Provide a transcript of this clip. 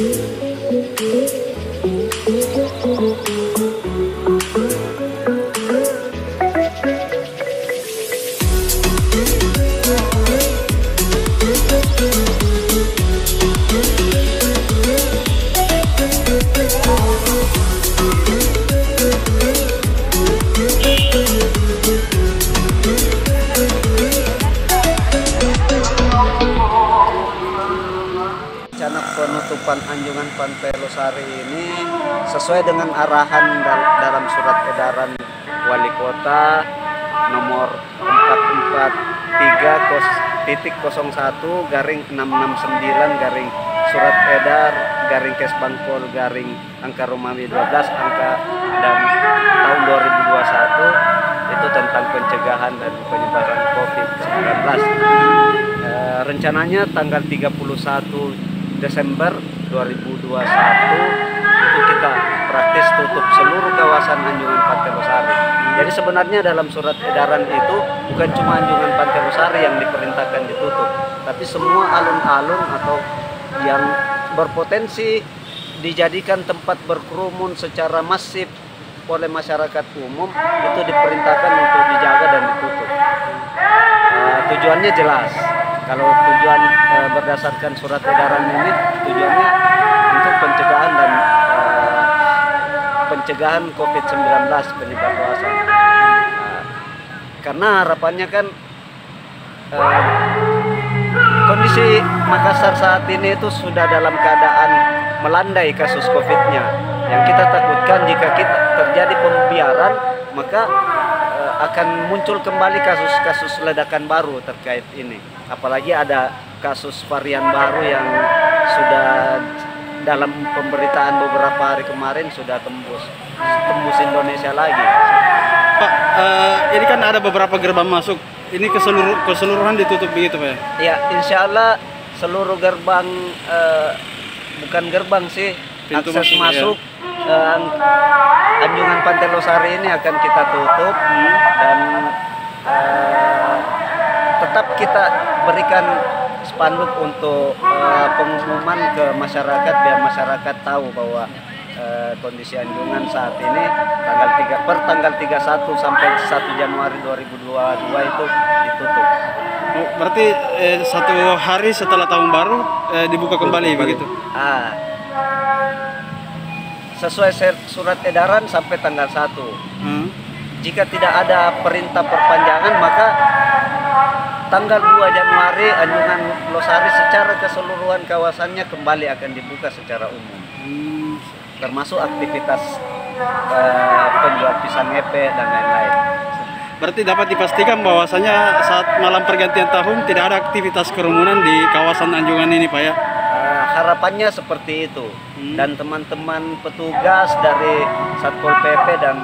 Música Rencana penutupan Anjungan Pantai Losari ini sesuai dengan arahan dal- dalam surat edaran Wali Kota nomor 443 kos, titik 01 garing 669 garing surat edar garing Kesbangpol garing angka Romawi 12 angka dan tahun 2021 itu tentang pencegahan dan penyebaran COVID-19. Eh, rencananya tanggal 31 Desember 2021 itu kita praktis tutup seluruh kawasan Anjungan Pantai Losari. Jadi sebenarnya dalam surat edaran itu bukan cuma Anjungan Pantai Losari yang diperintahkan ditutup, tapi semua alun-alun atau yang berpotensi dijadikan tempat berkerumun secara masif oleh masyarakat umum itu diperintahkan untuk dijaga dan ditutup. Eh, tujuannya jelas. Kalau tujuan eh, berdasarkan surat edaran ini tujuannya untuk pencegahan dan eh, pencegahan COVID-19 penyebar luasan. Nah, karena harapannya kan eh, kondisi Makassar saat ini itu sudah dalam keadaan melandai kasus COVID-nya. Yang kita takutkan jika kita terjadi pembiaran maka akan muncul kembali kasus-kasus ledakan baru terkait ini. Apalagi ada kasus varian baru yang sudah dalam pemberitaan beberapa hari kemarin sudah tembus tembus Indonesia lagi. Pak, eh, ini kan ada beberapa gerbang masuk. Ini ke seluruh, keseluruhan ditutup begitu Pak ya? Ya, insya Allah seluruh gerbang eh, bukan gerbang sih Pintu akses masuk, masuk eh, Anjungan Pantai Losari ini akan kita tutup dan eh, tetap kita berikan spanduk untuk eh, pengumuman ke masyarakat biar masyarakat tahu bahwa eh, kondisi Anjungan saat ini tanggal 3 per tanggal 31 sampai 1 Januari 2022 itu ditutup. Berarti eh, satu hari setelah tahun baru eh, dibuka kembali begitu? Ah. Sesuai surat edaran sampai tanggal 1. Hmm. Jika tidak ada perintah perpanjangan maka tanggal 2 Januari Anjungan Losari secara keseluruhan kawasannya kembali akan dibuka secara umum. Hmm. Termasuk aktivitas eh, penjual pisang epe dan lain-lain. Berarti dapat dipastikan bahwasanya saat malam pergantian tahun tidak ada aktivitas kerumunan di kawasan Anjungan ini Pak ya? Harapannya seperti itu Hmm. dan teman-teman petugas dari Satpol PP dan